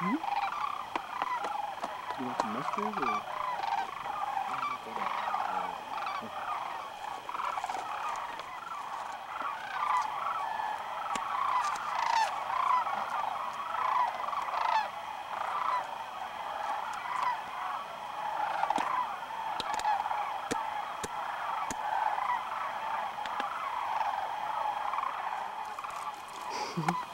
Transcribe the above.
Hmm? You want some mustard or? Mm-hmm.